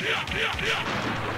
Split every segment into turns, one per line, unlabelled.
Yeah, yeah, yeah!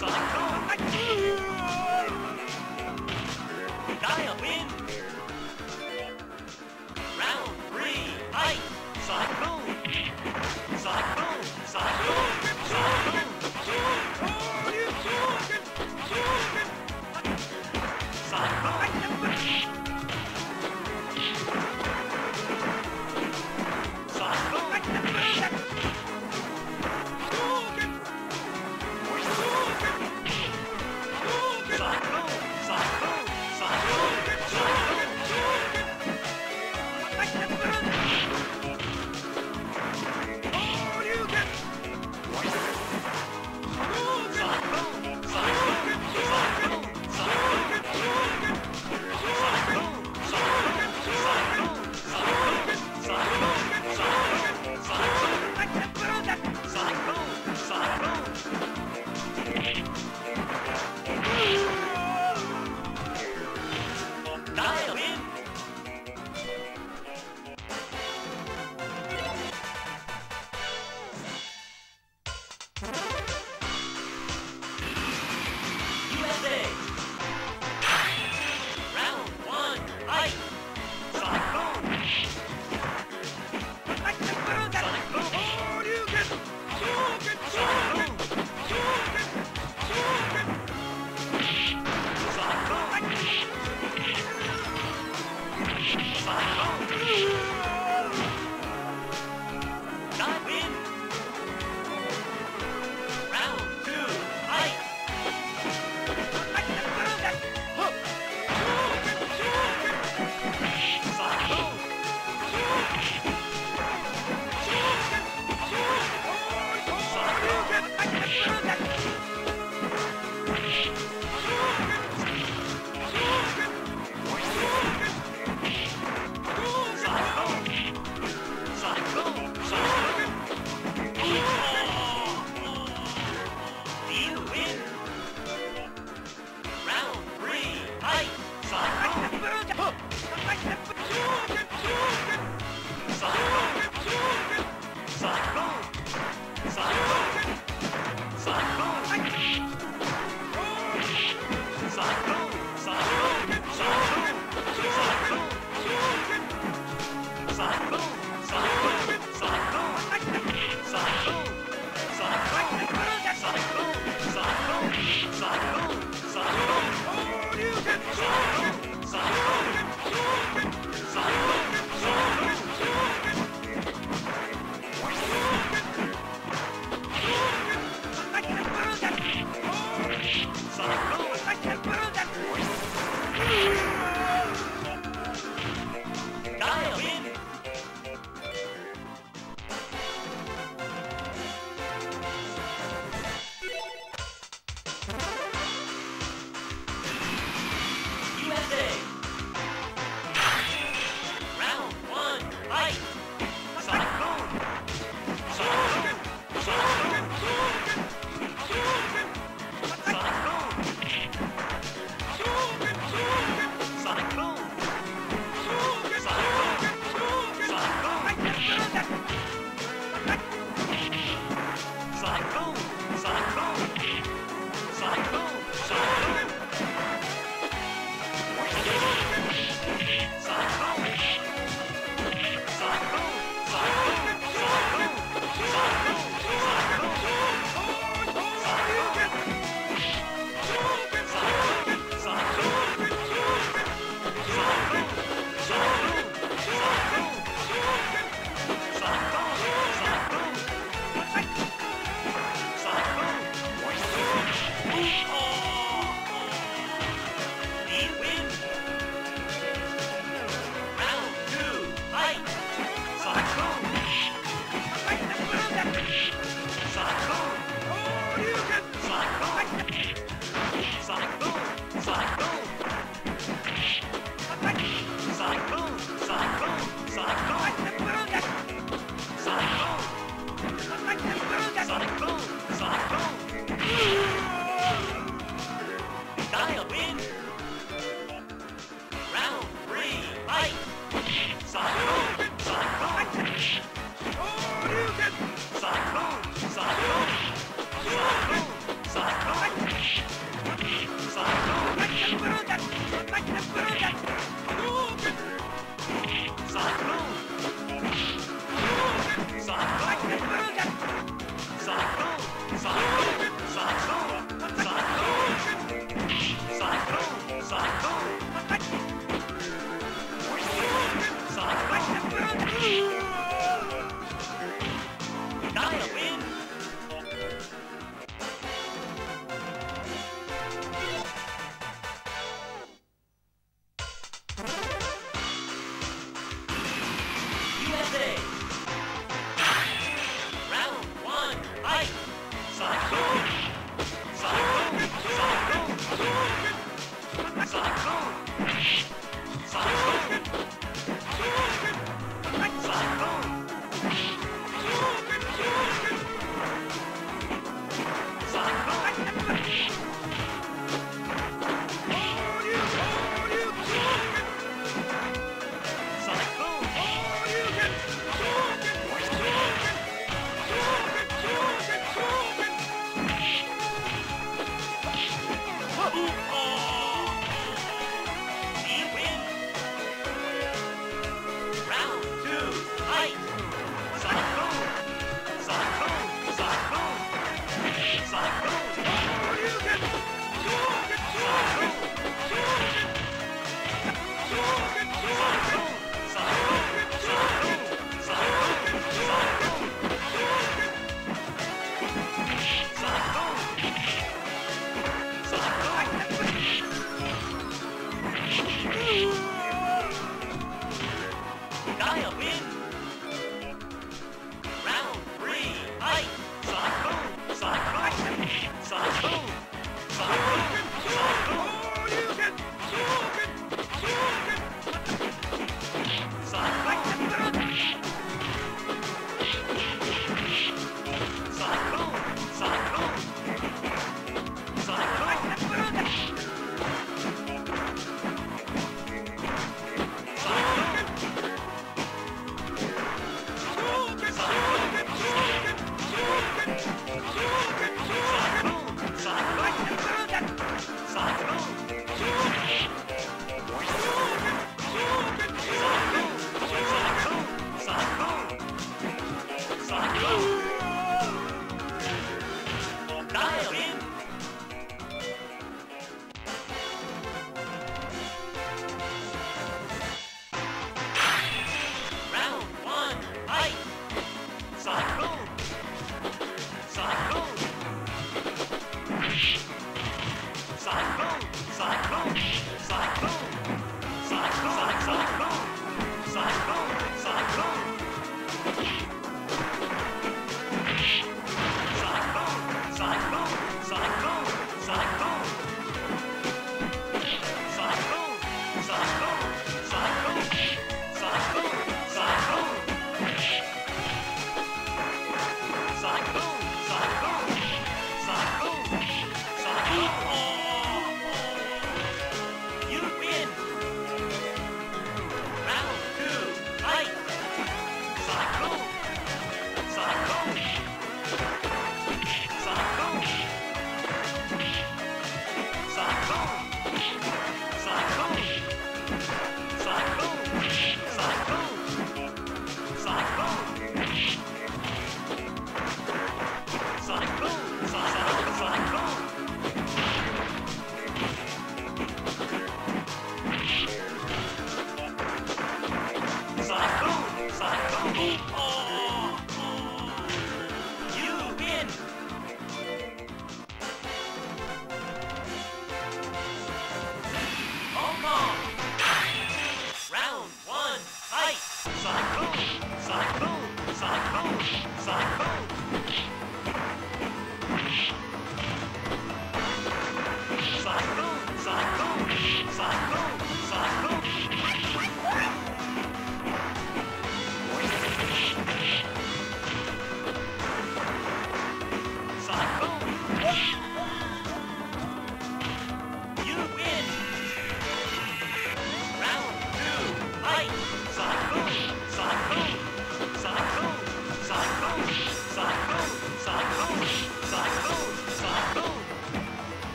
Sonic Boom! Win! Round three, fight! Sonic Boom!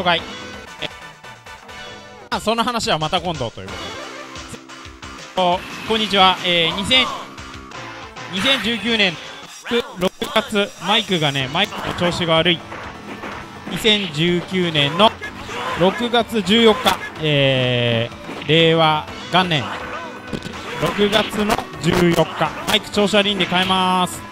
了解。えあその話はまた今度ということで。こんにちは、えー、2019年6月マイクがねマイクの調子が悪い。2019年の6月14日、えー、令和元年。6月の14日マイク調子悪いんで変えます。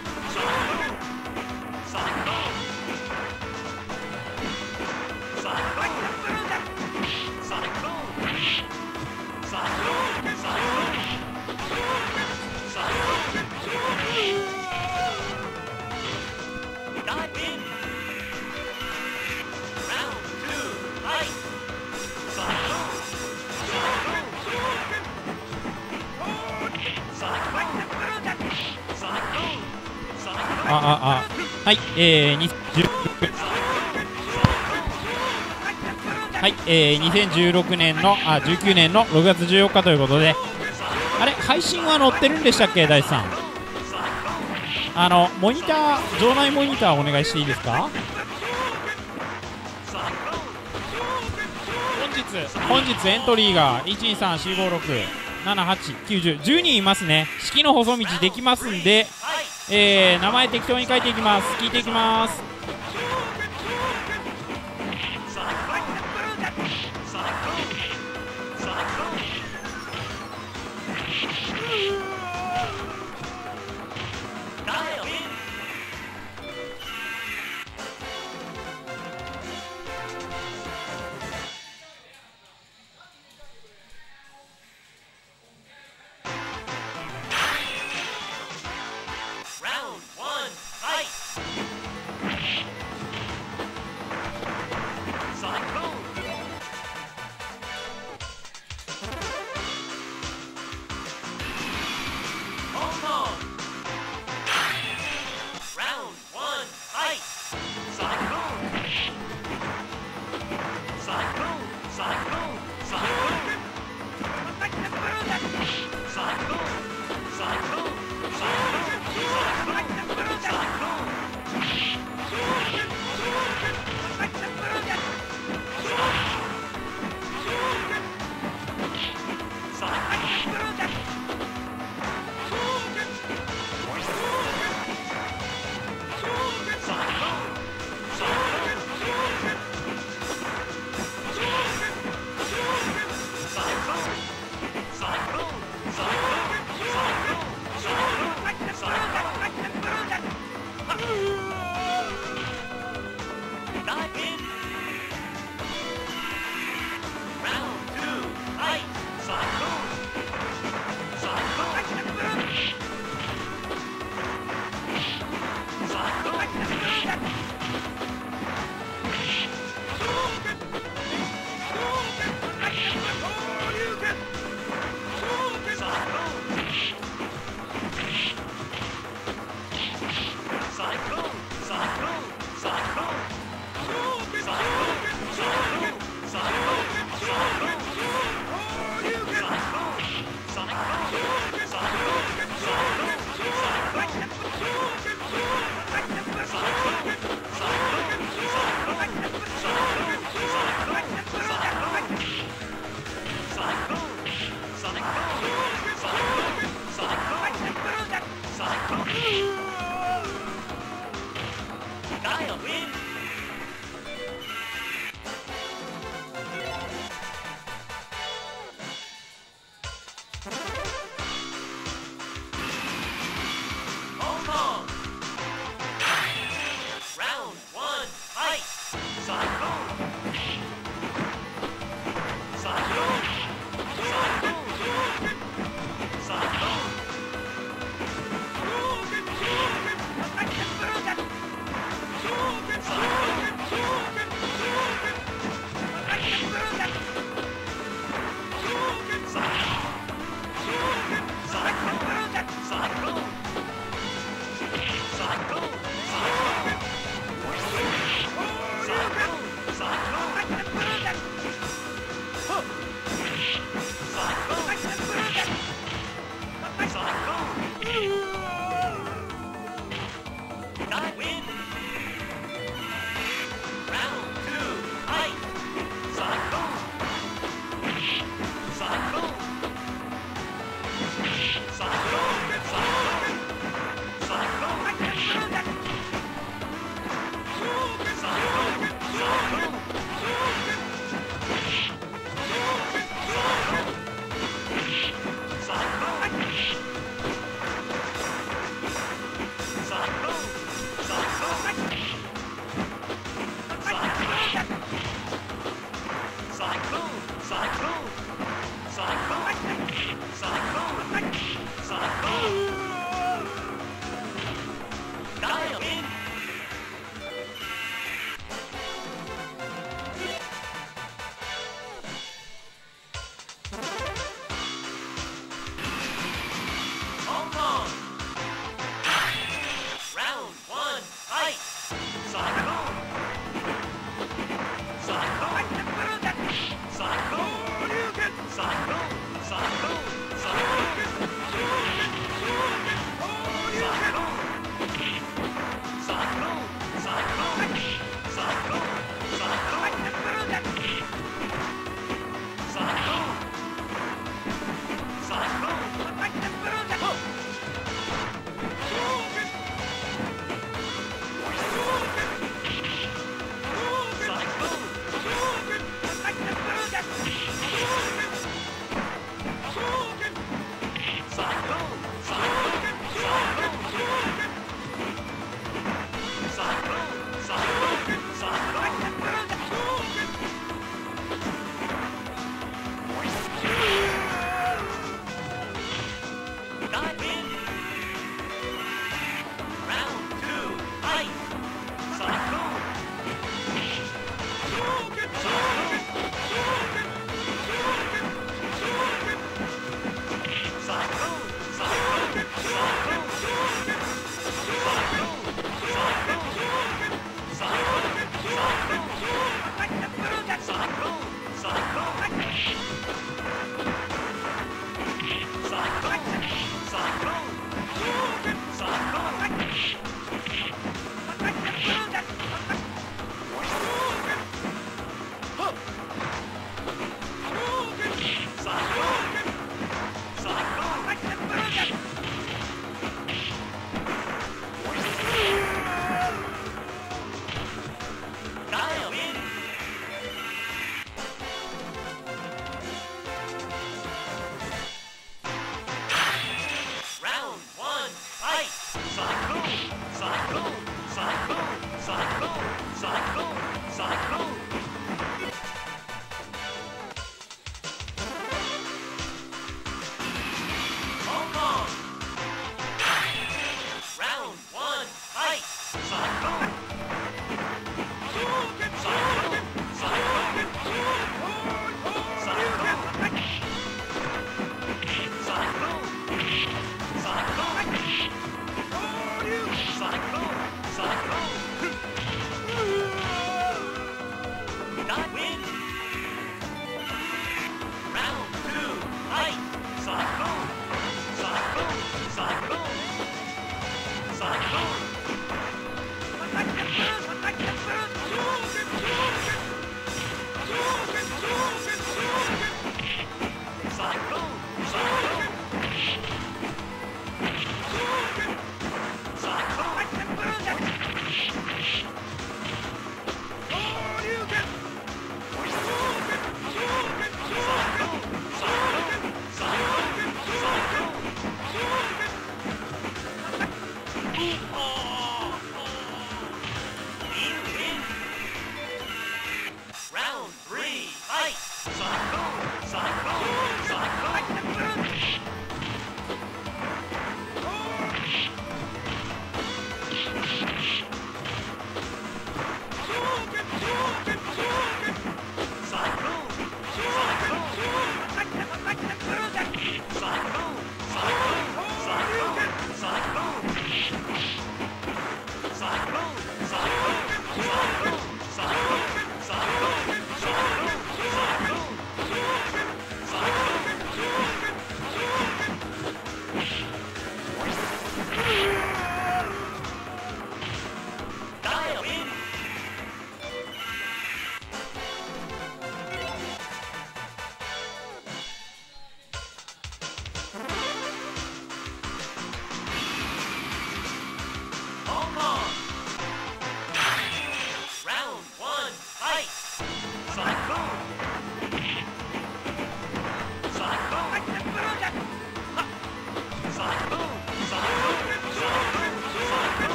はい、えー、2016年のあ19年の6月14日ということであれ配信は載ってるんでしたっけ？大地さん。あのモニター場内モニターお願いしていいですか？本日本日エントリーが12345678910 10人いますね。式の細道できますんでえー、名前適当に書いていきます。聞いていきます。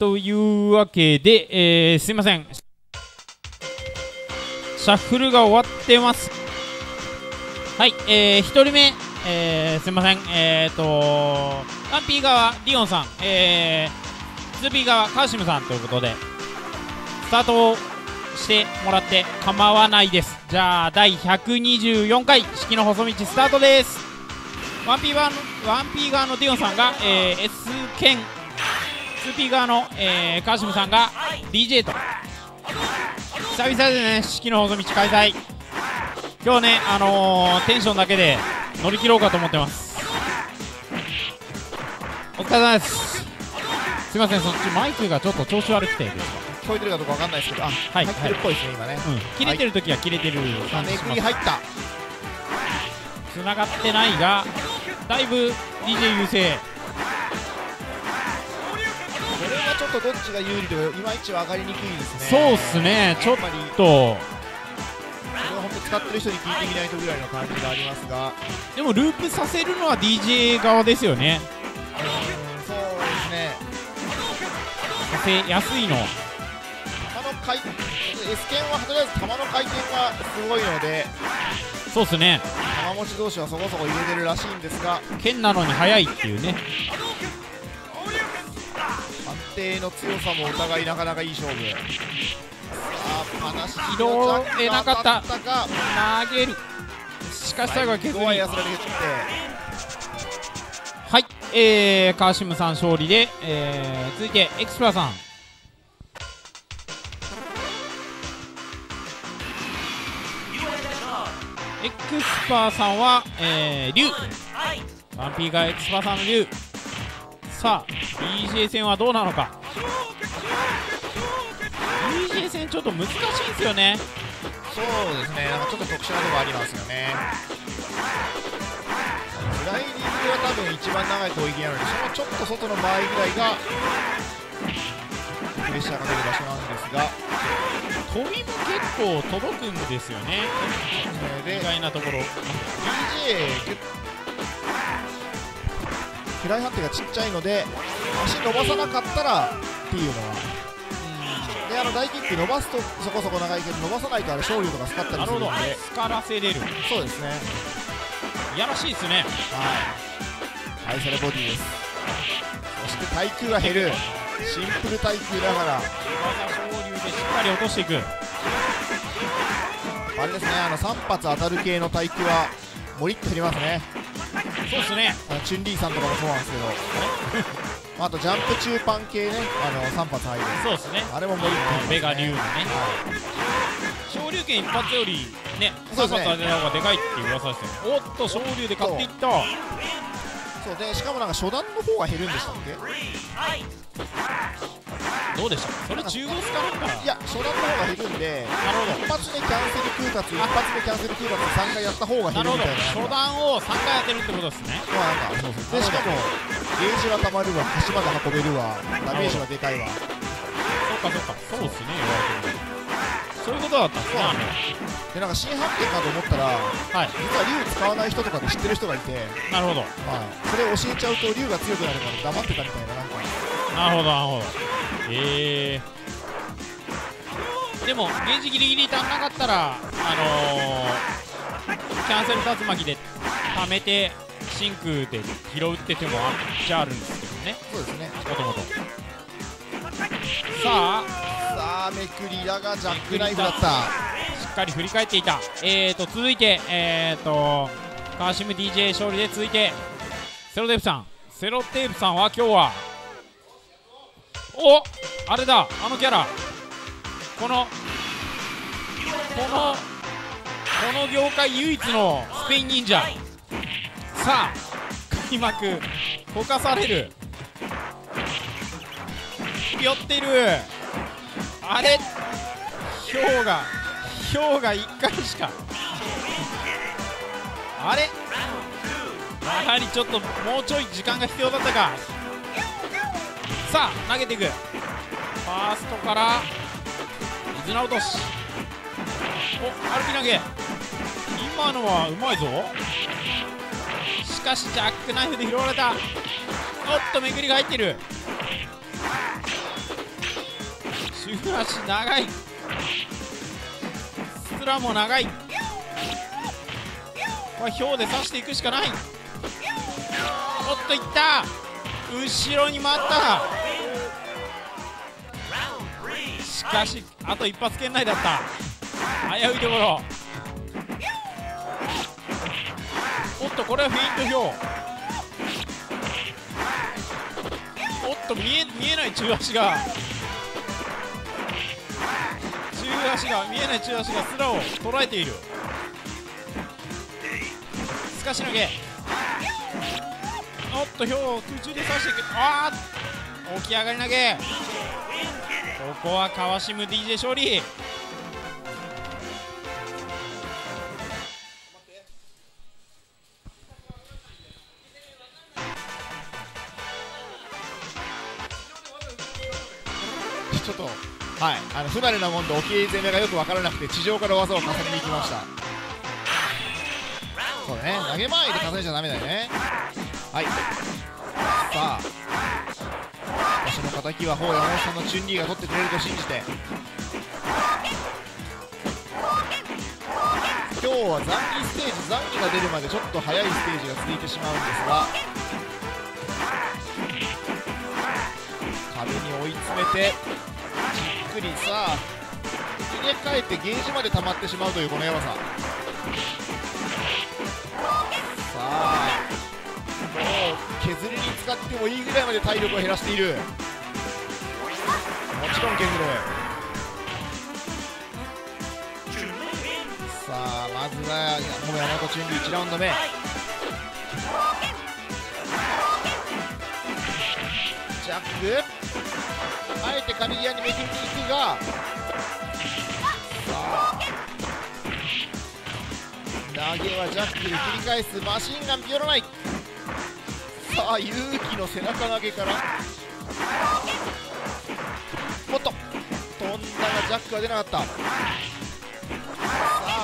というわけで、えーすいません。シャッフルが終わってます。はいえー、1人目、えーすいません。えーと 1P 側リオンさん。えー 2P 側カーシムさんということでスタートをしてもらって構わないです。じゃあ第124回式の細道スタートです。1P 側の 1P 側のディオンさんが、えー S 剣 2P 側の、えー、川島さんが DJ と。久々でね式の細道開催。今日ねあのーテンションだけで乗り切ろうかと思ってます。お疲れ様です。すいませんそっちマイクがちょっと調子悪くて。
聞こえてるかどうかわかんないですけど、あ、
はい
入ってるっぽいですね、今ね。
うん。切れてる時は切れてる感じします。
り入った。
繋がってないがだいぶ DJ 優勢
とどっちが有利とか、いまいち分かりにくいですね。
そうっすね。ちょっ
やっぱり、こ
と
れは本当使ってる人に聞いてみないとぐらいの感じがありますが、
でもループさせるのは DJ 側ですよね。
うーん、そうですね。
させやすいの。
球の回、S 剣はとりあえず球の回転がすごいので、
そうっすね。
球持ち同士はそこそこ入れてるらしいんですが、
剣なのに速いっていうね。
安定の強さもお互いなかなかいい勝負。さあ、話
拾えなかった
当たか
投げるしかし最後は削り
は
はい。えー、川島さん勝利で、えー、続いてエクスプラさん.エクスパーさんは、えー、竜
Fight.
ワンピーがエクスパーさんのリュウさあ DJ 戦はどうなのか。DJ 戦ちょっと難しいんですよね。
そうですね、なんかちょっと特殊なとこありますよね。スライディングは多分一番長い攻撃なので、そのちょっと外の場合ぐらいがプレッシャーが出る場所なんですが、
飛びも結構届くんですよね。
えーで、
意外なところ。
DJ、フライ判定がちっちゃいので足伸ばさなかったらっていうのは。であの大キック伸ばすとそこそこ長いけど伸ばさないとあれ勝利とか使ったりす
なるほど。
るんで
スカらせれる。
そうですね。
いやらしいですね。
はい。愛されボディです。そして対空が減る。シンプル対空だから。
技昇竜でしっかり落としていく。
あれですね。あの3発当たる系の対空はもりっと減りますね
そうっすね。
あのチュンリーさんとかもそうなんですけど。まあ あとジャンプ中パン系ね。あの3発入る。
そうっすね。
あれももりっと減りますね。
ベガ竜のね。昇竜拳一発よりね3
そうですね。
発当てた方がでかいっていう噂ですよね。おっと昇竜で勝っていった
そうでしかもなんか初段の方が減るんでしたっけ？
どうでした？それ中央スカなんか。
いや初段の方が減るんで一発目キャンセル空達一発目キャンセル空達3回やった方が減
る
みたいな。
初段を3回当てるってことですね。
まあなんかそうそうでしかもゲージはたまるわ端まで運べるわ。ダメージはでかいわ。
そっかそっか。そうっすね。言われてみればそういうことだったんですね。あ
でなんか新発見かと思ったら
のはい。
実は竜使わない人とかで知ってる人がいて、
なるほど。
はい、それを教えちゃうと竜が強くなるから黙ってたみたいななんか。
なるほどなるほど。へえ。でもゲージギリギリ足んなかったらあのー、キャンセル竜巻で貯めて真空で拾うって手もあっちゃあるんですけどね。
そうですね。
もともとさあ
さあめくりだがジャックナイフだった。
しっかり振り返っていた。えーと続いてえーと川島 DJ 勝利で続いてセロテープさん。セロテープさんは今日はおあれだあのキャラ。このこのこの業界唯一のスペイン忍者。さあ開幕溶かされる寄っている。あれ？氷が氷が1回しか。あれ？やはりちょっともうちょい時間が必要だったか。さあ投げていく。ファーストから。水な落とし。お歩き投げ。今のはうまいぞ。しかしジャックナイフで拾われた。おっとめくりが入ってる。シュ足長い。スラも長い。これ氷で刺していくしかない。おっといった。後ろに回った。しかしあと一発圏内だった。危ういところ。おっとこれはフェイント表おっと見え見えない中足が。中足が見えない中足がスラを捉えている。すかし投げ。おっとひょうを空中で刺していく。ああ起き上がり投げ。ここは川島 DJ 勝利。
ちょっとはい。あの不慣れなもんで沖攻めがよく分からなくて地上から技を重ねに行きました。そうね。投げ前で重ねちゃダメだよね。はい。さあ。私の敵は方山本さんのチュンリーが取ってくれると信じて。今日は残機ステージ残機が出るまでちょっと早いステージが続いてしまうんですが。壁に追い詰めて。じっくりさあ入れ替えてゲージまで溜まってしまうというこのやばささあもう削りに使ってもいいぐらいまで体力を減らしている。もちろん削る。さあまずはもう山本チュンリ1ラウンド目。ジャック。あえて神際にめくりに行くがさあ投げはジャックで切り返す。マシンガンピオラないさあ勇気の背中投げからもっと飛んだがジャックは出なかった。さ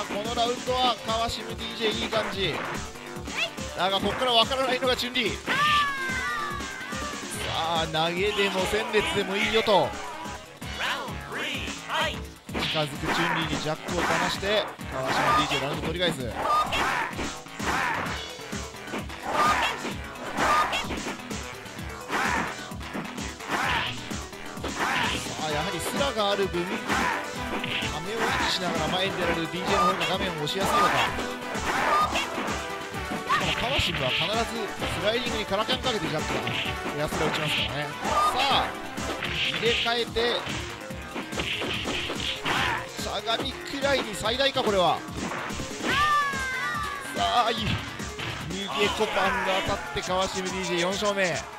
あこのラウンドは川島 DJ いい感じ。だがここから分からないのがチュンリー。あ投げでも戦列でもいいよと。近づくチュンリーにジャックをかまして川島 DJ ラウンド取り返す。さあやはりスラがある分ためを維持しながら前に出られる DJ の方が画面を押しやすいのか。川島は必ずスライディングにカラキャンかけてジャックがエアスラ打ちますか。らねさあ入れ替えてしゃがみくらいに最大かこれは。さあい逃げコパンが当たって川渋 DJ4 勝目。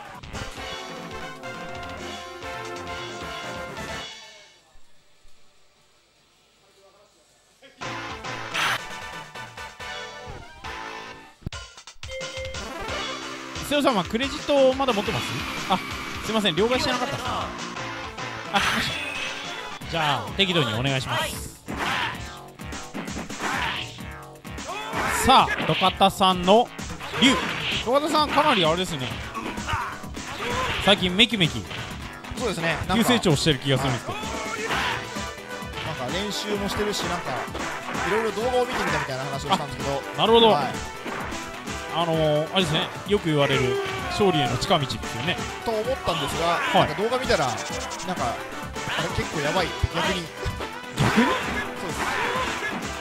さんはクレジットまだ持ってます？あすいません。両替してなかったです。あよしじゃあ適度にお願いします。さあ土方さんの竜。土方さんかなりあれですね。最近メキメキ。
そうですね。
急
か
成長してる気がするんですけど。
なんか練習もしてるしなんかいろいろ動画を見てみたみたいな話をしたんですけど。
なるほど、
はい、
あのー、あれですねよく言われる勝利への近道ですよね。
と思ったんですが、
い。
なんか動画見たらなんかあれ結構やばいって逆に。
逆に？
そうです。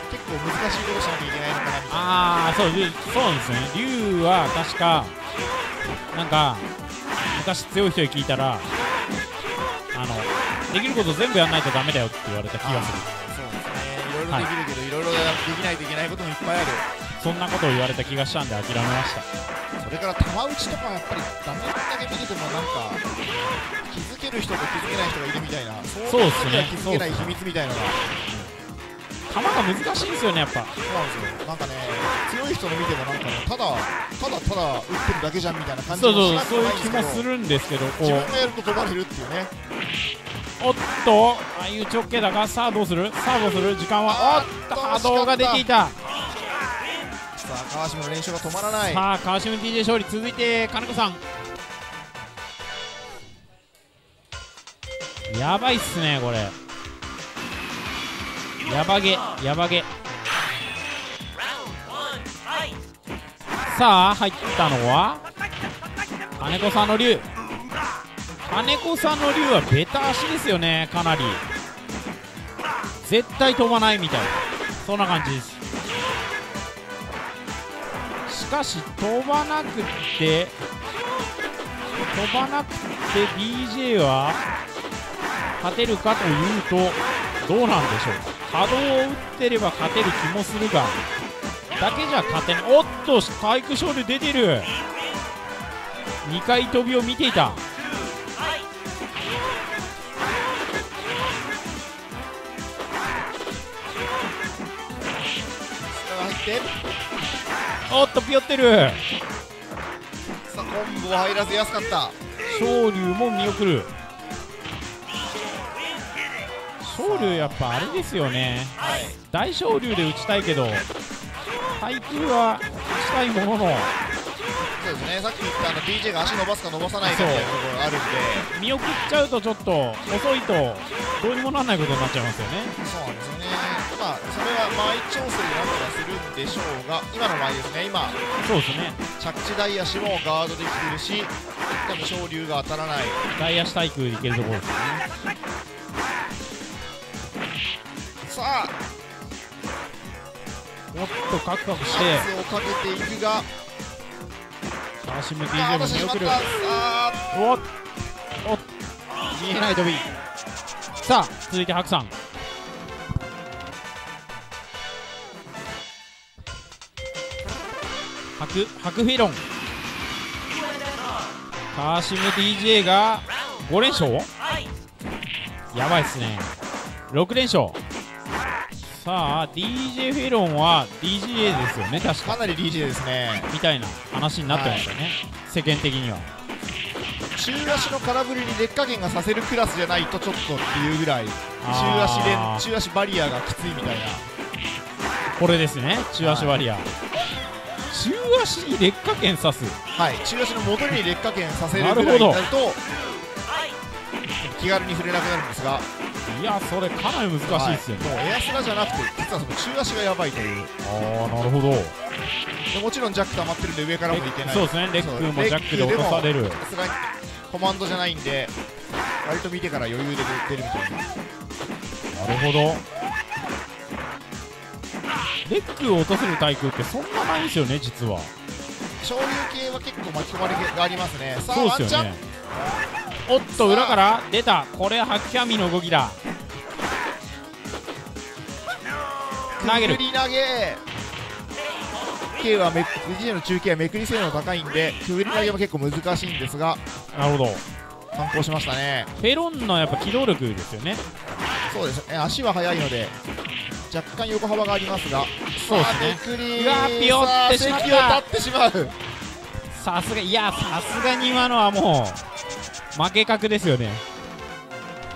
結構難しいことしなきゃいけないのかなみたいな。
ああそう竜そうなんですよね。竜は確かなんか昔強い人に聞いたらあのできること全部やんないとダメだよって言われた気がする。
そうですね。いろいろできるけど、い、ろいろできないといけないこともいっぱいある
そんなことを言われた気がしたんで諦めました。
それから玉打ちとかやっぱり画面だけ見ててもなんか気づける人と気づけない人がいるみたいな
そうっすね。
気づけない秘密みたいなのが
球が難しいんですよねやっぱ。
そうなんですよ。なんかね強い人の見てもなんかねただただただ打ってるだけじゃんみたいな感じ
そうそうそういう気
もないんで
するんですけどこ
自分
う
がやると飛ばれるっていうね。
おっとああいう直径だがさあどうする？さあどうする？時間はおっと波動が出ていた
さあ川島の練習が止まらない。
さあ川島 DJ 勝利続いて金子さん。やばいっすねこれ。やばげやばげ。さあ入ったのは金子さんの竜。金子さんの竜はベタ足ですよねかなり。絶対飛ばないみたい。なそんな感じです。しかし飛ばなくて飛ばなくて DJ は勝てるかというとどうなんでしょう。波動を打ってれば勝てる気もするがだけじゃ勝てないおっと体育勝利出てる。2回飛びを見ていた。
Fight.
力が入って。
おっとピヨってる。
さあコンボは入らず安かった。
昇竜も見送る。昇竜やっぱあれですよね。
はい。
大昇竜で打ちたいけど対空は打ちたいものの
そうですね。さっき言ったあの DJ が足伸ばすか伸ばさないかみたいなところがあるんで。
見送っちゃうとちょっと遅いとどうにもなんないことになっちゃいますよね。
そうなんですよね。まあそれは間合い調整でなんとかするんでしょうが今の場合ですね。今
そうですね。
着地台足もガードできてるしでも昇竜が当たらない。
外野手対空でいけるところですよね。
さあ
おっとカクカクして。
圧をかけていくが。
川島
ガ
DJ も見送る。おっおっ見えない飛びさあ続いて白さん。白白フィロン。川島 DJ が5連勝？やばいっすね。6連勝さあ DJ フィロンは DGA ですよね確か。
かなり DJ ですね。
みたいな話になってましたよね、世間的には。
中足の空振りに劣化減がさせるクラスじゃないとちょっとっていうぐらい中足連
あー
中足バリアがきついみたいな。
これですね中足バリア、中足に劣化剣刺す。
はい中足の戻りに劣化剣させるぐらいになると気軽に触れなくなるんですが。
いやそれかなり難しいですよね、
はい。もうエアスラじゃなくて実はその中足がやばいという。
ああなるほど。
でもちろんジャック溜まってるんで上からもいけない。
そうですね。レックもジャックで落とされる。
さすがにコマンドじゃないんで割と見てから余裕で出るみたいな。
なるほど。レックを落とせる対空ってそんなないんですよね実は。
昇竜系は結構巻き込まれがありますね。さあ
そう
ワンチャン。
ですよねおっと裏から出た。これはハキャミの動きだ。投げる。
投げ。K はめ VJ の中継はめくり性能高いんでくぐり投げは結構難しいんですが
なるほど。
反抗しましたね。
フェロンのやっぱ機動力ですよね。
そうです。ね足は速いので若干横幅がありますが。
そうですね。
めくり。
うわピヨってしまった。
を立ってしまう。
さすがいやさすがに今のはもう負け格ですよね。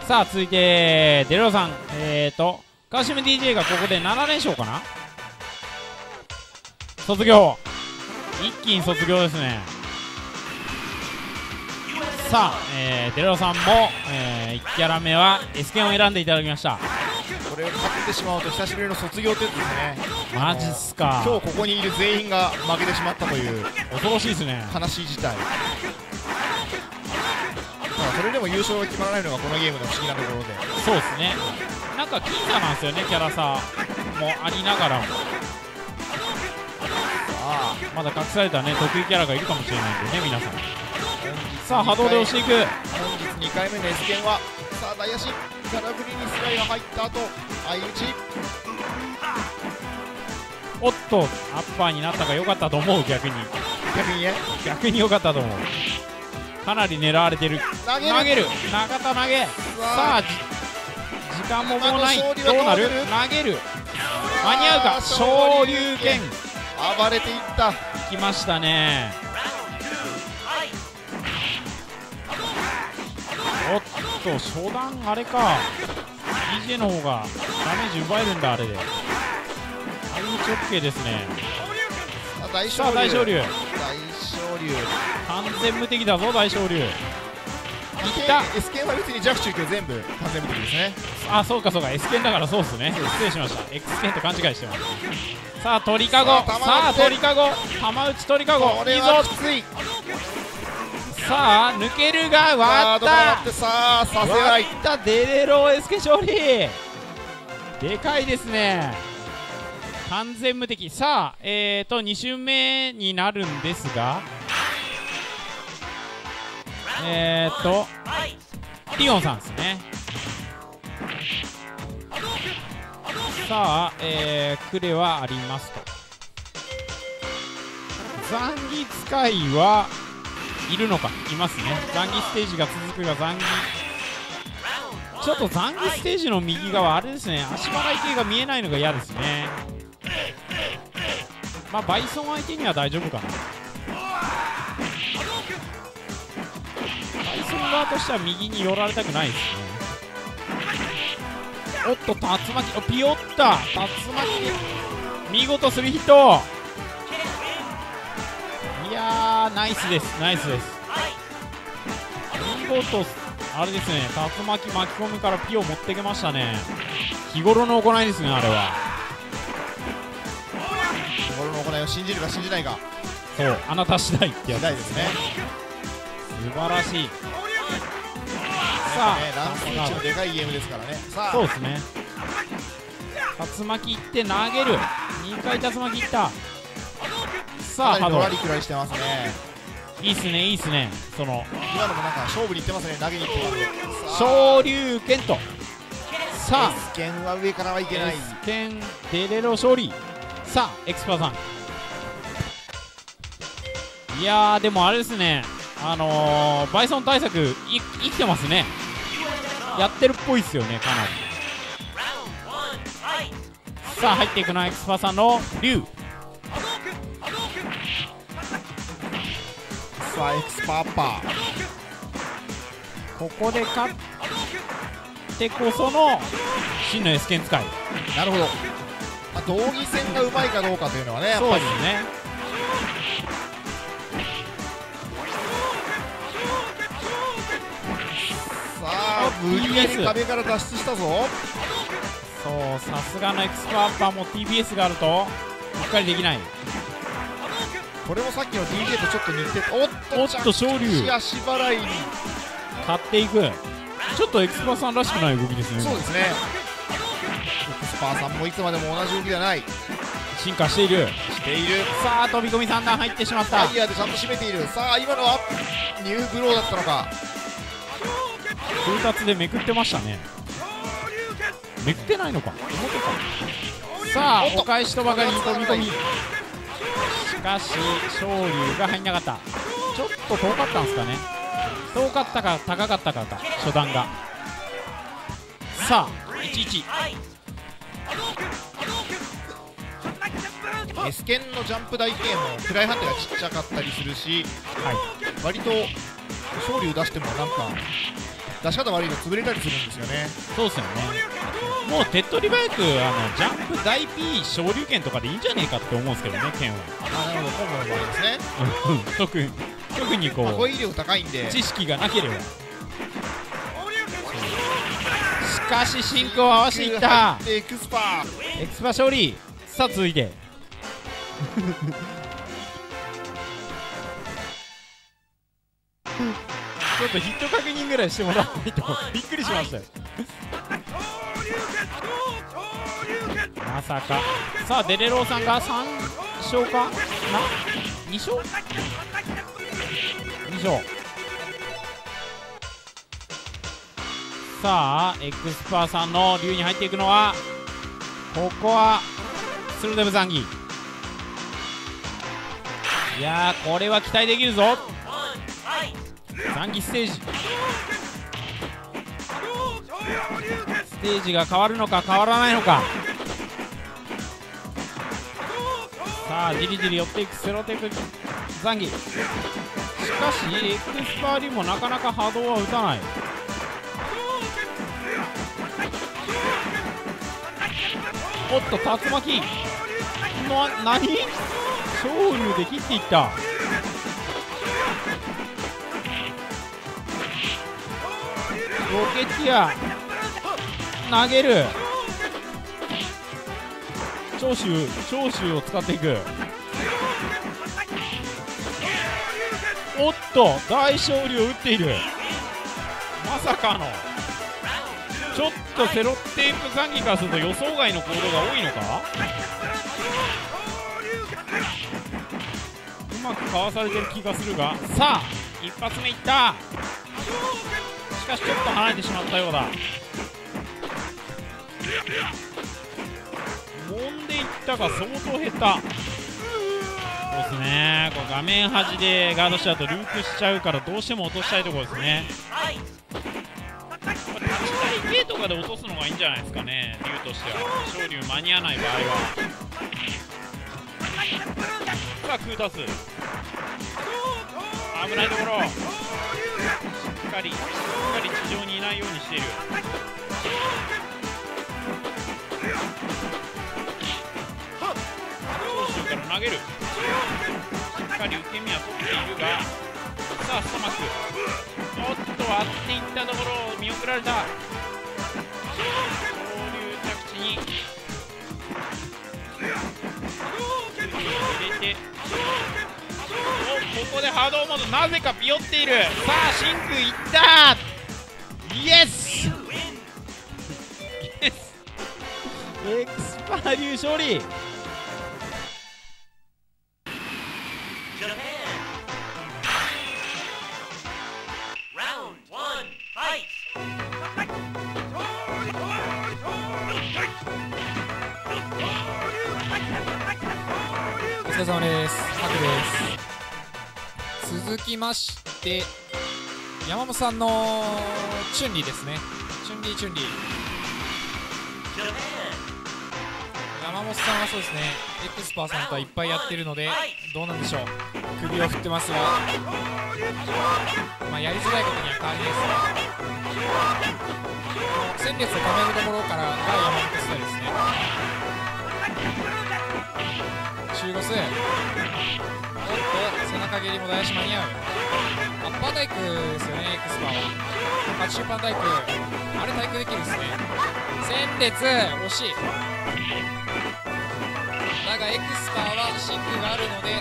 さあ続いてデロさん。えーと川島 DJ がここで7連勝かな？卒業。一気に卒業ですね。さあ、えー、デロさんも、え1キャラ目は S 剣を選んでいただきました。
これを勝ってしまうと久しぶりの卒業ってやつですね。
マジっすか。
今日ここにいる全員が負けてしまったという
恐ろしいですね。
悲しい事態それでも優勝が決まらないのがこのゲームの不思議なところで。
そうですね。なんか僅差なんですよねキャラ差。もありながらも。
あ。
まだ隠されたね得意キャラがいるかもしれないんでね皆さん。
あ
さあ波動で押していく。
本日2回目の S 剣はさあ大足空振りにスライが入った後相打ち。
おっとアッパーになったか良かったと思う逆に。
逆にね。
逆に良かったと思うかなり狙われてる。
投げる。
投げる。中田投げ。さ
さ
あじ時間ももうない。どうなる？投げる。間に合うか？昇竜拳。
暴れていった。
きましたね。おっと初段あれか。DJ の方がダメージ奪えるんだあれで。相打ち OK ですね。
さあ大
昇龍。
大昇龍
完全無敵だぞ大昇龍いった。
た S 剣は別に弱中強全部完全無敵ですね。
あそうかそうか。S 剣だからそうっすね。失礼しました。X 剣と勘違いしてます。さあ鳥かご
さあ
鳥かご玉打ち鳥かごいいぞ。さあ抜けるが割った。
さあさせな
割
い
った。デレロエスケ勝利。でかいですね完全無敵。さあえーと2周目になるんですが。えーとリオンさんですね。さあえー、クレはありますと。残儀使いはいるのか？いますね。残儀ステージが続くが残儀。ちょっと残儀ステージの右側あれですね。足払い系が見えないのが嫌ですね。まあバイソン相手には大丈夫かな。バイソン側としては右に寄られたくないですね。おっと竜巻。おピヨった竜巻。見事スリーヒット。いやーナイスです。ナイスです。見事あれですね。竜巻巻き込むからピを持ってきましたね。日頃の行いですねあれは。
日頃の行いを信じるか信じないか。
そう。あなた次第ってやつ
ですね。
素晴らしい。さあ。
ねランスイッチのでかいゲームですからね。さあ。
そうですね。竜巻いって投げる。2回竜巻いった。さあ波動
かなりのらりくらりしてますね。
いいっすねいいっすね。その。
今のもなんか勝負にいってますね投げにいって。ます
昇竜拳と。さあ。
剣は上からはいけない。
剣デレロ勝利さあエクスパさん。いやでもあれですね。あのー、バイソン対策い生きてますね。やってるっぽいっすよねかなり。さあ入っていくのはエクスパーさんの竜
さあエクスパッパー。
ここで勝ってこその真の S 剣使い。
なるほど、まあ、道義戦がうまいかどうかというのはねやっぱり。
ね。
無理やり壁から脱出したぞ。
そうさすがのエクスパーパーも TBS があるとうっかりできない。
これもさっきの DJ とちょっと似ておっと
おっと
勝利足払いに。
買っていく。ちょっとエクスパーさんらしくない動きですね。
そうですね。パーさんもいつまでも同じ動きではない。
進化している。
している。
さあ飛び込み三段入ってしまった。
ファイヤーでちゃんと締めている。さあ今のはニューブローだったのか。
空達でめくってましたね。めくってないのか。表か。さあ
お
返しとばかりに飛び込み。しかし昇竜が入んなかった。ちょっと遠かったんですかね。遠かったか高かったかか初段が。さあ11
S 剣のジャンプ台形もフライハンデがちっちゃかったりするし
はい。
割と勝利を出してもなんか出し方悪いと潰れたりするんですよね。
そうですよね。もう手っ取り早くあのジャンプ大 P 昇竜拳とかでいいんじゃねえかって思うんですけどね剣は。
あなるほどコンボの場合ですね。
うん特に特にこう
まあ語彙力高いんで。
知識がなければ。しかし進行を合わせていった。
エクスパー
エクスパ勝利。さあ続いて。ちょっとヒット確認ぐらいしてもらわないとびっくりしましたよ。まさか。さあデレローさんが3勝かな？2勝 ?2 勝さあエクスパーさんの竜に入っていくのはここはスルデブザンギ。いやこれは期待できるぞ。ザンギステージ。ステージが変わるのか変わらないのか。さあじりじり寄っていくセロテクザンギ。しかしエクスパーリもなかなか波動は打たない。おっと竜巻。な何？昇竜で切っていった。ロケティア投げる。長州長州を使っていく。おっと大勝利を打っている。まさかの。とセロテープ残機からすると予想外の行動が多いのか？うまくかわされてる気がするが。さあ一発目いった。しかしちょっと離れてしまったようだ。揉んでいったが相当下手そうですね。こう画面端でガードしちゃうとループしちゃうからどうしても落としたいところですね。立ち台ゲーとかで落とすのがいいんじゃないですかね。竜としては。昇竜間に合わない場合は。さあ空タス。危ないところ。しっかりしっかり地上にいないようにしている。長州から投げる。しっかり受け身は取っているが。さあストマック。おっと割っていったところを見送られた。昇竜着地に。入れておここで波動モードなぜかビヨっている。さあ真空いった。イエス。イエス。エクスパー竜勝利。
れ様です。ハクです。続きまして、山本さんのチュンリーですね。チュンリーチュンリー。山本さんはそうですね、エクスパーさんとはいっぱいやってるので、どうなんでしょう。首を振ってますが、まあ、やりづらいことには変わりですね。戦列をためるところからが山本スタイルですね。中ゴスおっと背中蹴りも大足間に合う。アッパータイクですよねエクスパーは勝中パン大工あれ対空できるんですね。戦列惜しい。だがエクスパーはシンクがあるので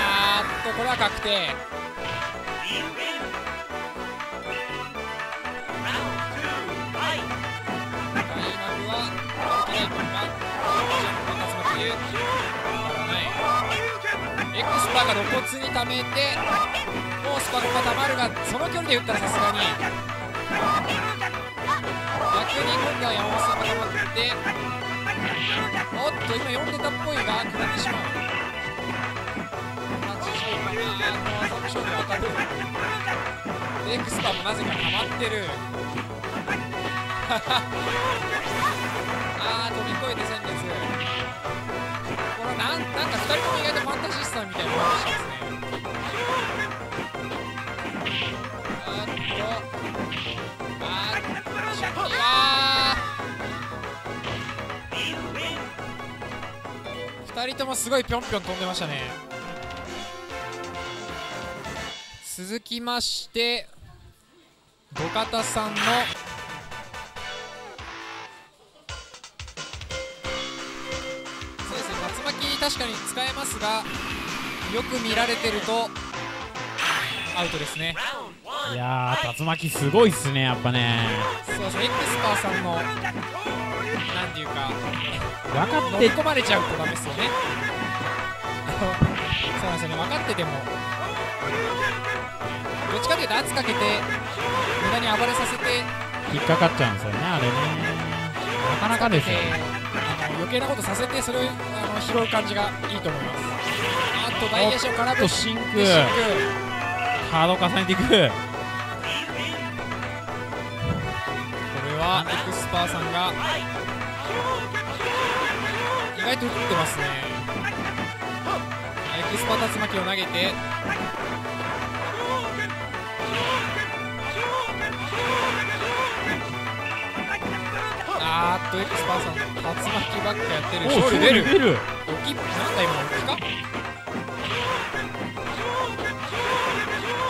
あーっとこれは確定。エクスパが露骨に溜めてもうスパコが溜まるがその距離で打ったらさすがに。逆に今度は山本さんが溜まっておっと今読んでたっぽいが下ってしまう。80かなあの技の勝負当たる。エクスパもなぜか溜まってる。なんか2人とも意外とファンタジスタみたいな感じしますね。あっとあっとシャキは2人ともすごいぴょんぴょん飛んでましたね。続きまして土方さんの確かに使えますがよく見られてるとアウトですね。
いやー竜巻すごいっすねやっぱね。
そうですねエクスパーさんのなんていうか
分かって
込まれちゃうとダメですよね。そうなんですよね分かっててもどっちかというと圧かけて無駄に暴れさせて
引っかかっちゃうんですよねあれね。なかなかですよ
余計なことさせてそれをあの拾う感じがいいと思います。あと大栄翔空振り。
とシンク。
でシンク。
ハードを重ねていく。
これはエクスパーさんが意外と打ってますね。エクスパー竜巻を投げてあーっとエクスパーさん竜巻ばっかやってる。
お
勝利出る。
出る。
大きいなんだ今の大きか？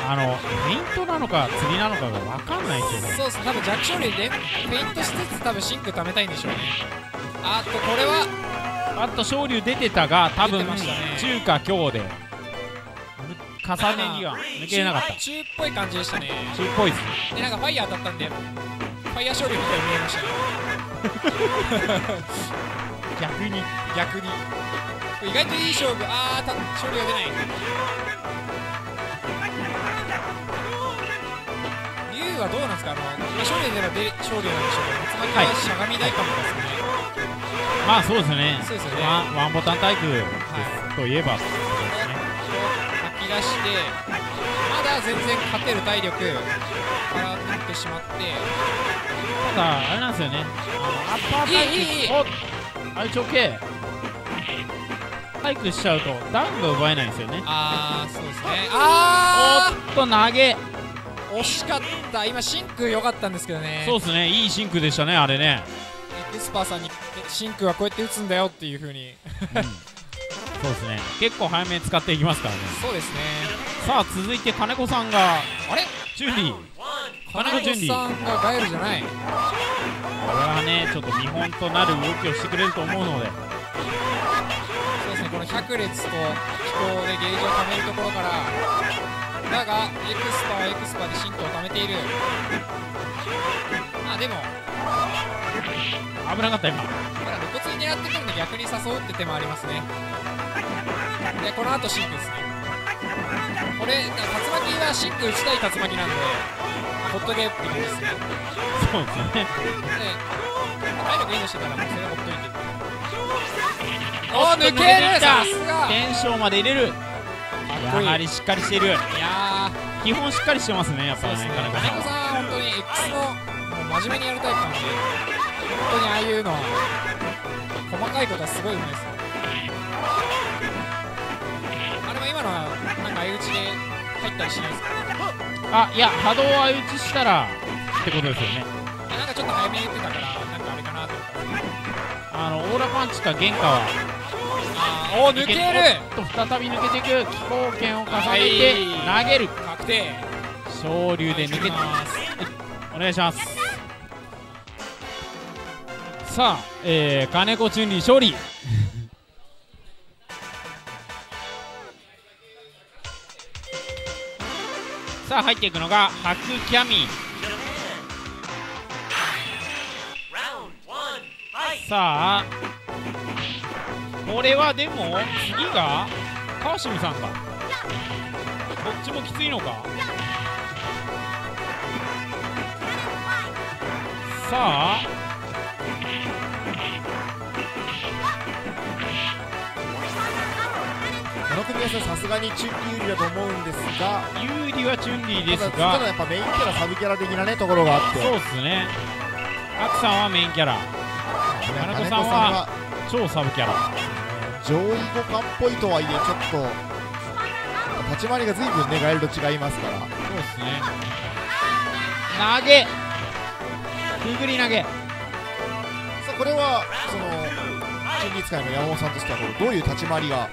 あのフェイントなのか釣りなのかが分かんないですよね
そうです多分弱勝利でフェイントしつつ多分シンク貯めたいんでしょうね。あーっとこれは
あと昇竜出てたが多分
ね。
中華強で。重ね着が抜けれなかった。
中っぽい感じでしたね。
中っぽいっす
でなんかファイヤー当たったんでファイヤー勝利みたいに見えましたね
逆に
逆に。意外といい勝負。あーた勝利が出ない。竜はどうなんですか？あの今勝利で出れば出勝利なんでしょうけどつまりはしゃがみ大感とかですかね、
まあそうですね。
そうですよね。
ワンワンボタンタイプです、といえば
出してまだ全然勝てる体力からってってしまって。
ただあれなんですよね。アッパータイプ
いいい。いいい
おあれちょけタイプしちゃうとダウンが奪えないんですよね。
あーそうですね。あ
おっと投げ。
ー惜しかった。今真空良かったんですけどね。
そうですね。いい真空でしたねあれね、
エクスパーさんにえ真空はこうやって打つんだよっていう風に。
うんそうですね。結構早めに使っていきますからね。
そうですね。
さあ続いて金子さんが
あれ？
チュンリー金子チュンリー
金子さんがガエルじゃない。
これはねちょっと見本となる動きをしてくれると思うので。
そうですねこの百裂と気功でゲージを貯めるところからだがエクスパーはエクスパーで真空を貯めている。あでも。
危なかった今。
だから露骨に狙ってくるんで逆に誘うって手もありますねでこの後シンクですねこれ竜巻はシンク打ちたい竜巻なんでほっとけって感じですね。
そうですね。
で体力いいのしてたらもうそれほっといておー抜ける。さすが
テンションまで入れる
かっこいい
やはりしっかりしている
いやー
基本しっかりしてますねやっぱ
そうですね
金子さん
は本当に X のもう真面目にやるタイプなんで。本当にああいうのは細かいことはすごいうまいですよあれも今のはなんか相打ちで入ったりしないですか？
あいや波動を相打ちしたらってことですよね。
なんかちょっと早めに打ってたからなんかあれかなと
あのオーラパンチか原価は。
あーおー抜ける。
と再び抜けていく。飛行剣を重ねて投げる。
確定。
昇竜で抜けて
ます。
お願いします。さあ、えー、金子チュンリー勝利さあ入っていくのがハクキャミ。さあこれはでも次が川島さんか。こっちもきついのか。さあ
この組み合わせはさすがにチュンリー有利だと思うんですが。
有利はチュンリーです
ただただ
が
やっぱメインキャラサブキャラ的なねところがあって。
そうっすね。アクさんはメインキャラ。金子さんは超サブキャラ。
上位互換っぽいとはいえちょっと立ち回りが随分ねガエルと違いますから。
そうっすね。投げ。くぐり投げ。
さあこれはそのチュンリー使いの山本さんとしてはどういう立ち回りが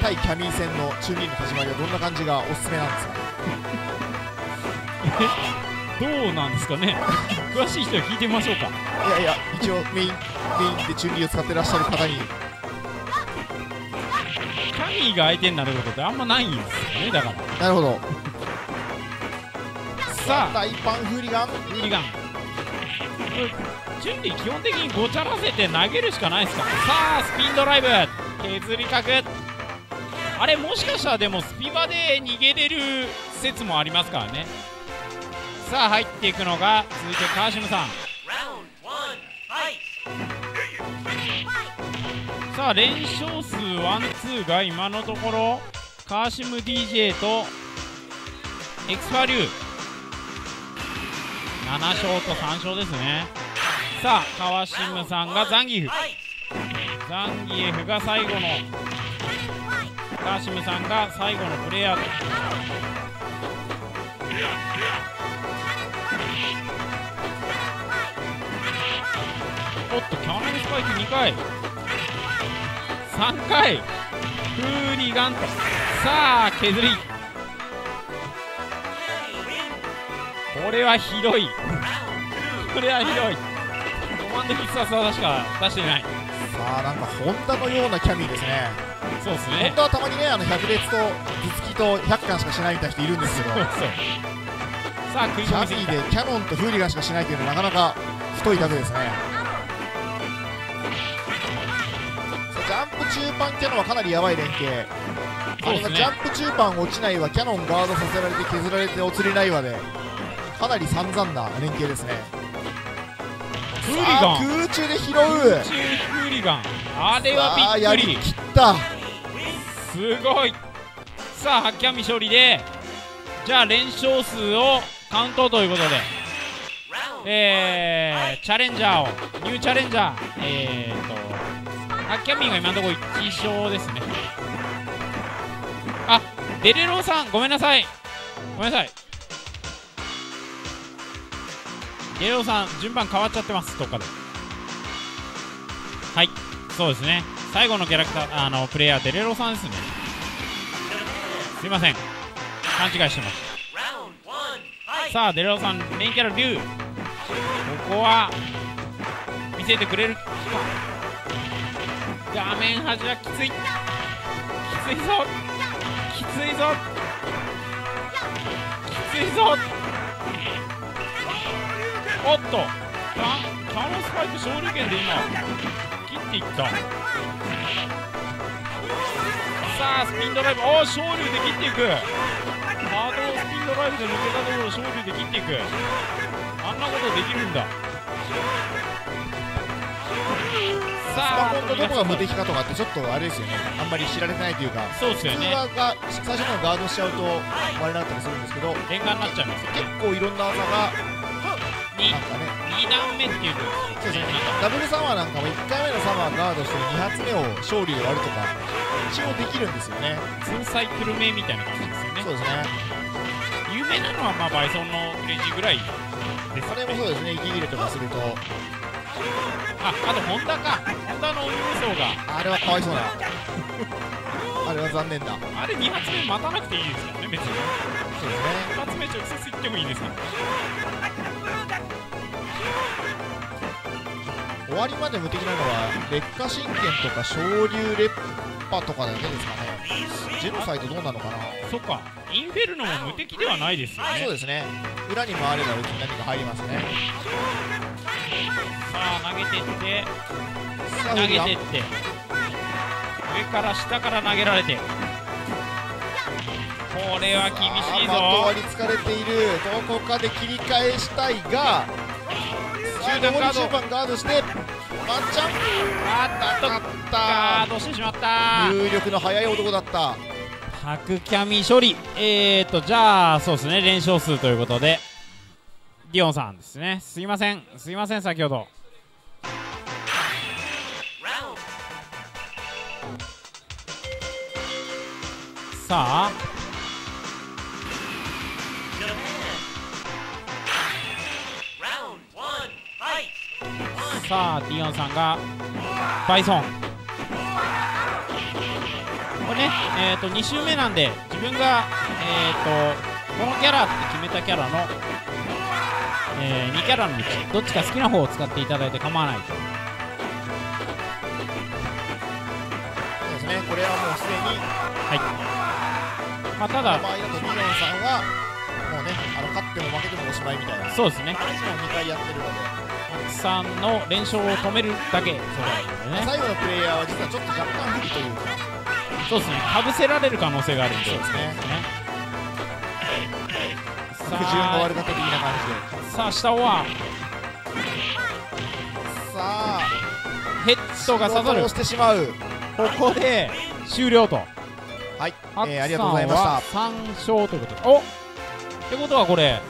対キャミー戦のチューの立ち回りはどんな感じがおすすめなんですか？
どうなんですかね？詳しい人は聞いてみましょうか。
いやいや一応メインメインでチュンリーを使ってらっしゃる方に。
キャミーが相手になることってあんまないんですよねだから。
なるほど。
さあ。
大パンフーリガン。
ウーリガン。準備基本的にごちゃらせて投げるしかないですから。さあスピンドライブ。削り角あれもしかしたらでもスピバで逃げれる説もありますからね。さあ入っていくのが続いて川島さん。さあ連勝数ワンツーが今のところカーシム DJ とエクスファリュー。7勝と3勝ですね。さあ川島さんがザンギエフ。ザンギエフが最後のカーシムさんが最後のプレイヤーと。おっとキャノンスパイク2回。3回。フーリガンとさあ削り。これはひどい。これはひどい。コマンド必殺技しか出してない。
あなんかホンダのようなキャミーですね。
そうですね。
本当はたまにねあの百列と頭突きと100巻しかしないみたいな人いるんですけど。
さあ
キャミーでキャノンとフーリガンしかしないというのはなかなか太いタグですね。ジャンプ中盤キャノンはかなりやばい連携。
そうですね。
ジャンプ中盤落ちないわキャノンガードさせられて削られてお釣りないわでかなり散々な連携ですね
フーリガン。
空中で拾う。
中フーリガン。あれはびっくり。
った。
すごい。さあハッキャミ勝利でじゃあ連勝数をカウントということで。えー、チャレンジャーをニューチャレンジャー。えーとハッキャミーが今のところ1勝ですね。あデレローさんごめんなさい。ごめんなさいデレローさん順番変わっちゃってますどっかで。はい。そうですね。最後のキャラクターあのプレイヤーデレローさんですね。すいません。勘違いしてます!さあデレロさんメインキャラリュウここは見せてくれる。か画面端はきつい。きついぞ。きついぞ。きついぞおっと。キャキャノンスパイク昇竜拳で今切っていった。さあスピンドライブ。おお昇竜で切っていく。ハードスピンドライブで抜けたところを昇竜で切っていく。あんなことできるんだ。
ス
さあ
マホのどこが無敵かとかってちょっとあれですよね。あんまり知られてないというか
そうですよね。
普通はが最初のガードしちゃうと割れなかったりするんですけど
連眼になっちゃいますよ
結
ね
構いろんな技が
2段目っていうと
そうですね。ダブルサマーなんかも1回目のサマーガードして2発目を勝利で割るとか一応できるんですよね。
2サイクル目みたいな感じですよね。
そうですね。
有名なのはまあバイソンのクレイジーぐらいです
それもそうですね。息切れとかすると。
ああとホンダか。ホンダの運輸層が。
あれはかわいそうなあれは残念だ。
あれ2発目待たなくていいですからね別に。
そうですね。
一発目直接行ってもいいですか
終わりまで無敵なのは劣化神剣とか昇竜烈波とかだけですかね。ジェノサイドどうなのかな。
そっか。インフェルノも無敵ではないですよね。
そうですね。裏に回ればうちに何か入りますね。
さあ投げてって。
さあ
投げてって。上から下から投げられて。これは厳しい
さあ的
ぞ
割りつかれている。どこかで切り返したいが
中段ガード
残り10番ガードしてワンチャン。
あっと
なかっ
ガードしてしまった。
た有力の速い男だった。
白キャミ処理。えーとじゃあそうですね連勝数ということで。ディオンさんですね。すいません。すいません先ほど。さあさあディオンさんがバイソン。これねえー、と2周目なんで自分がえー、とこのキャラって決めたキャラの、え2キャラのうちどっちか好きな方を使っていただいて構わないと。
そうですね。これはもうすでに
まあ、ただ
場合だとミロンさんはもうねあの勝っても負けてもおしまいみたいな。
そうですね。
話も2回やってるので。
奥さんの連勝を止めるだけ。ね
最後のプレイヤーは実はちょっと若干不利というか。
そうですね。かぶせられる可能性があるんで。
そうですね。
さあ
悪かった的な感じで
さあ下は。
さあ
ヘッドが刺さる。
してしまう。
ここで終了と。
はい、
ハ
えーありがとうございました。
3勝ということで。おっ。てことはこれ。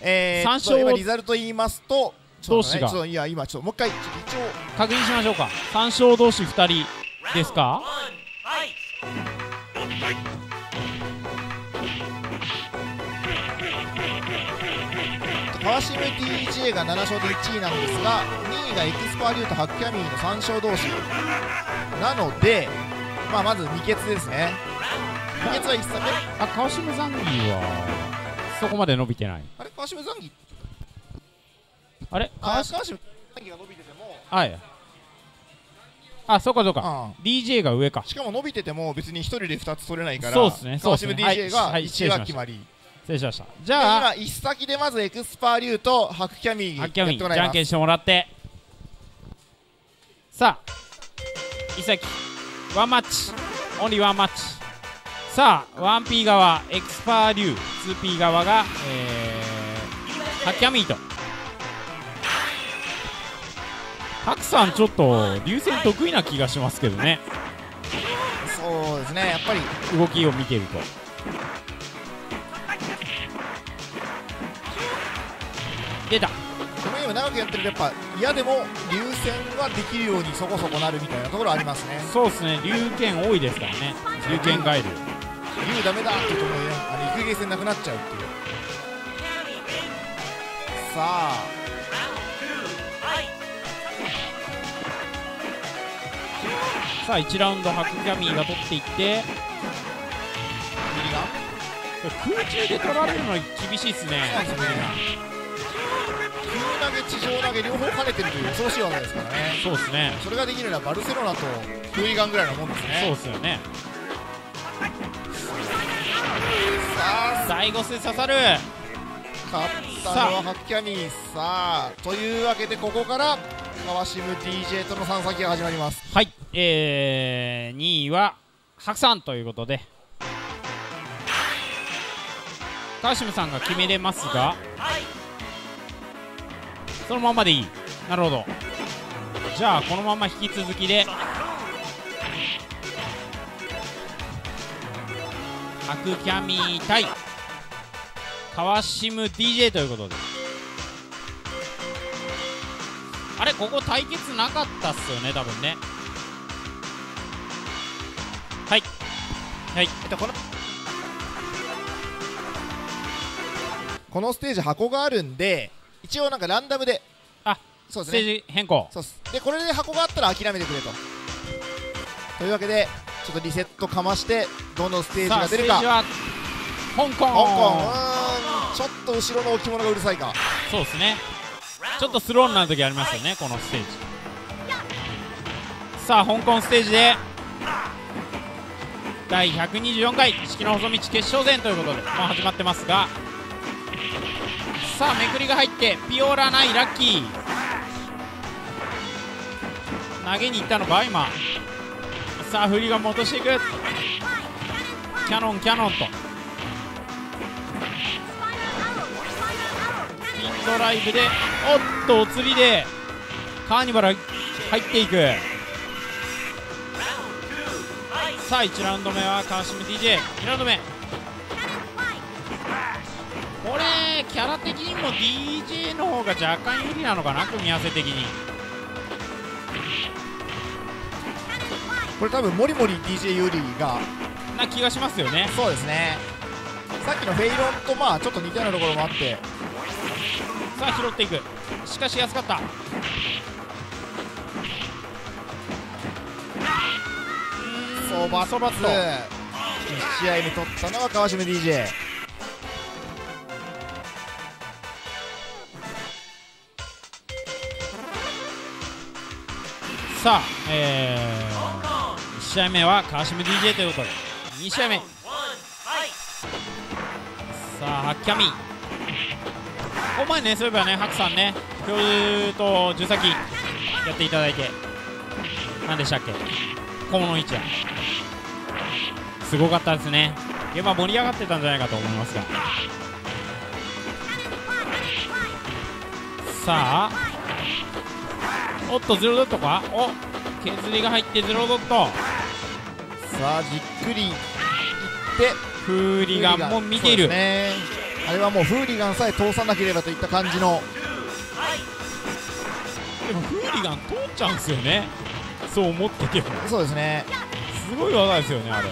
えー、
三勝
リザルト言いますと
同士が？
ちょっといや今ちょっともう一回一応
確認しましょうか。3勝同士2人ですか？
川島 DJ が7勝で1位なんですが2位がエクスパーリューとハッキャミーの3勝同士なので、まあ、まず二決ですね。二決は一作
あ川島ザンギはそこまで伸びてない。
あれ？川島ザンギ
あれ？
あ
川島？
が伸びてても。
はい。あそうかそうか。
あ
DJ が上か。
しかも伸びてても別に一人で2つ取れないから
そうっすね。
川島
そうっすね。
DJ が
はい。
1位は決まり、
失礼しました。じ
で
ゃあ
今一先でまずエクスパーリューとハクキャミー
ハッキャミ
やってもらいます。
じゃんけんしてもらって。さあ。一先ワンマッチ。オンリーワンマッチ。さあ 1P 側エクスパーリュー。2P 側がえー、ハッキャミーとハクさんちょっと流線得意な気がしますけどね。
そうですねやっぱり。
動きを見てると。出た。
このゲーム長くやってるとやっぱ嫌でも流線ができるようにそこそこなるみたいなところありますね。
そうですね。龍剣多いですからね。龍剣ガイル
竜ダメだっていうところでねあの行くゲーセンなくなっちゃうっていう。さあ
さあ1ラウンドハクキャミーが取っていって。
ミリガン？
空中で取られるの厳しいっすね。
そうですね。急投げ地上投げ両方兼ねてるという恐ろしい技ですからね。
そうですね。
それができるのはバルセロナとフーリガンぐらいのもんです
そう
ね
ですよね。
さあ。
最後背刺さる
勝ったのはハッキャミーさあというわけでここから川島 DJ との3先が始まります。
はいえー、2位はハクさんということで。川島さんが決めれますが。そのままでいい。なるほど。じゃあこのまま引き続きで。ハクキャミー対川島 DJ ということで。あれここ対決なかったっすよね多分ね。はい。はい。
えっとこのこのステージ箱があるんで一応なんかランダムで
あステー
そうですね。
ジ変更。
そうっす。でこれで箱があったら諦めてくれと。というわけでちょっとリセットかましてどのステージが出るか。
ステージは香港。
香港ちょっと後ろの置物がうるさいか。
そうですね。ちょっとスローになる時ありますよねこのステージ。さあ香港ステージで第124回式の細道決勝戦ということで、まあ、始まってますが。さあめくりが入ってピオラないラッキー。投げに行ったのか今。さあ振りが戻していく。キャノンキャノンと。ンドライブでおっとお釣りでカーニバル入っていく。さあ1ラウンド目は川島 DJ2 ラウンド目。これキャラ的にも DJ の方が若干有利なのかな組み合わせ的に。
これ多分モリモリ DJ 有利が。
な気がしますよね。
そうですね。さっきのフェイロンとまあちょっと似たようなところもあって
さあ拾っていく。しかし安かった。
そば
そばっと。
1試合目取ったのは川島 DJ
さあえー、1試合目は川島 DJ ということで2試合目。さあハッキャミこの前ねそういえばねハクさんね教授と重崎やっていただいて。何でしたっけ？小物市やすごかったですね。現場盛り上がってたんじゃないかと思いますが。さあおっとゼロドットか？お削りが入ってゼロドット。
さあじっくりいって
フーリガンも見ている、
そうですねあれはもうフーリガンさえ通さなければといった感じの。
でもフーリガン通っちゃうんですよね。そう思ってても
そうですね。
すごい技ですよねあれ。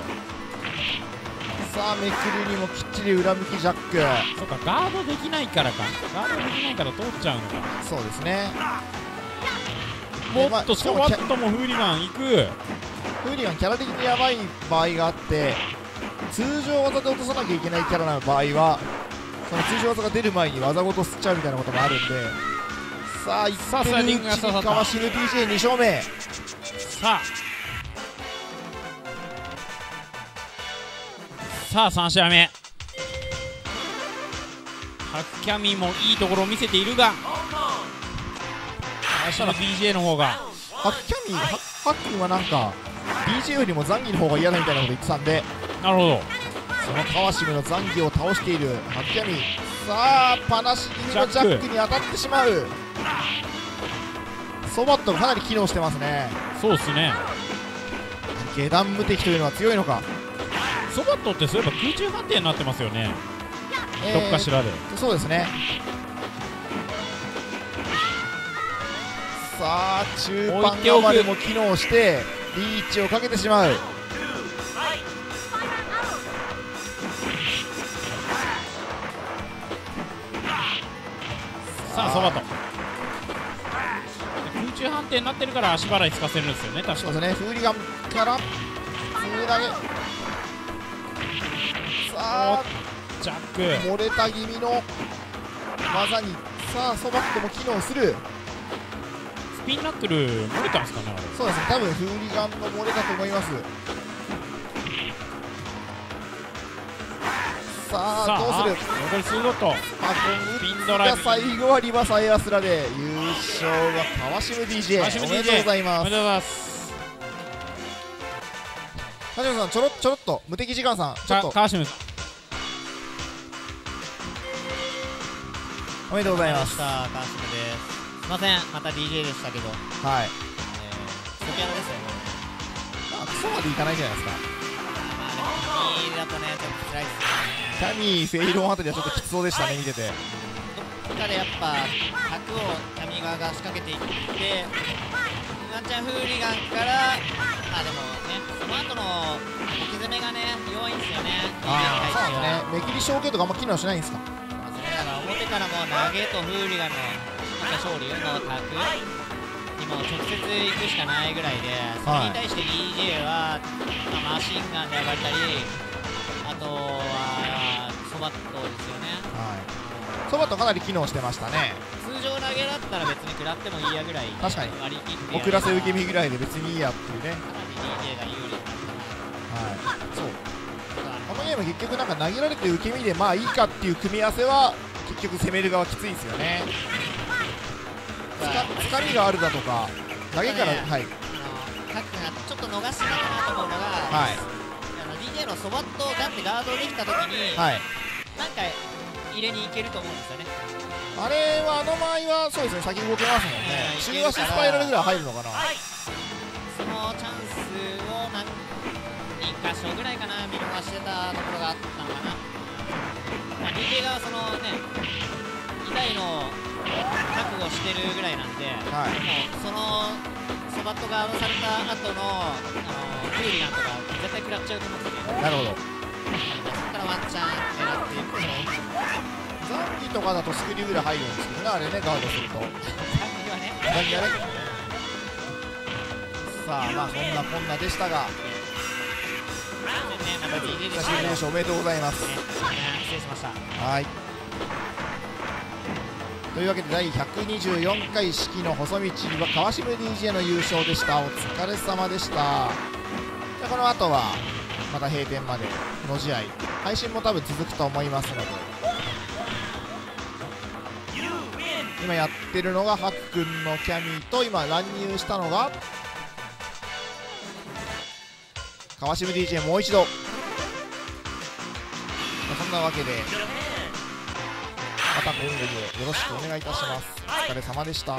さあめくりにもきっちり裏向きジャック。
そっかガードできないからか。ガードできないから通っちゃうのか。
そうですね。
も
まあ
っとそわっともフーリガン行く。
フーリガンキャラ的にやばい場合があって通常技で落とさなきゃいけないキャラの場合はその通常技が出る前に技ごと吸っちゃうみたいなこともあるんで。さあ一
さあスライディングが
うちに
刺さった
かわしる DJ2 勝目
さあ。さあ3試合目。ハッキャミもいいところを見せているが。明日の DJ の方が。
ハッキャミーハハッキンはなんか DJ よりもザンギの方が嫌だみたいなこと言ってたんで。
なるほど
その川島のザンギを倒している。さあパナシギのジャック。に当たってしまう。ソバットがかなり機能してますね。
そうですね。
下段無敵というのは強いのか、
ソバットってそういえば空中判定になってますよね、
え
どっかしらで。
そうですね。さあ中盤側でも機能してリーチをかけてしまう
さあソバット空中判定になってるから足払いつかせるんですよね確か
そうですね。フーリガンからつなげ。さあ
ジャック。
漏れた気味の技に。さあソバットも機能する。
スピンナックル漏れたんですかね
そうですね。多分フーリガンの漏れだと思いますさあどうする？
残り2ドットピンドライブ。
最後はリバサイアスラで優勝が川島 DJ
川島 DJ
おめでとうございます。
おめでとうございます。
川島さんちょろちょろっと無敵時間さんちょっ
か
と。
川島さん
おめでとうございます。
した。川島です。すいません。また DJ でしたけど、え
はい。
ー、ソキャラですよね。
まあクソまでいかないじゃないですか
まあでも君だとねちょっと辛いですね。
キャミーフェイロンあたりはちょっときつそうでしたね見てて。
どっかでやっぱ角をキャミ側が仕掛けていってワンチャンフーリガンからまあでもねその後の置き攻めがね弱いんですよね。
ああそうなんですね。目切り小系とかあんま機能しないんですか？
まあそれだから表からも投げとフーリガンの勝利のタも直接行くしかないぐらいでそれに対して DJ は、まあ、マシンガンで上がったりあとはバットですよね。
はい。ソバットかなり機能してましたね。
通常投げだったら別に食らってもいいやぐらい
確かに。遅らせ受け
身
身ぐらいで別にいいやっていうね。
かなり DJ が有利になった
はいそう。
な
このゲーム結局なんか投げられて受け身でまあいいかっていう組み合わせは結局攻める側きついんですよねつかつかみがあるだとか投げから
ね
はい。
あのタックがちょっと逃したかなと思うのが、
はい
あの DJ のそばっとガンってガードできた時に、
はい。
なんか入れにいけると思うんですよね。
あれはあの場合はそうですね先動けますもんね。
うん
中足スパイラルぐらい入るのかな。
そのチャンスを何2箇所ぐらいかな見逃してたところがあったのかな、まあ、DJ がそのね痛いのを覚悟してるぐらいなんで、
はい。
もうそのそばっとガードされた後のあのフーリガンとか絶対食らっちゃうと思うんですよね。
なるほど。
そこからワンチャン狙っていくと
ザンギとかだとスクリューぐらい入るんですけどねあれねガードすると。
感じはね。
ザンギはね。さあまあそんなこんなでしたが。久しぶりのおめでとうございます。
ね。失礼しました。
はいというわけで第124回式の細道は川島 DJ の優勝でした。お疲れ様でした。じゃあこの後はまた閉店までの試合配信も多分続くと思いますので。今やってるのがハクンのキャミーと今乱入したのが川島 DJ もう一度。そんなわけでまた今後もよろしくお願いいたします。お疲れ様でした。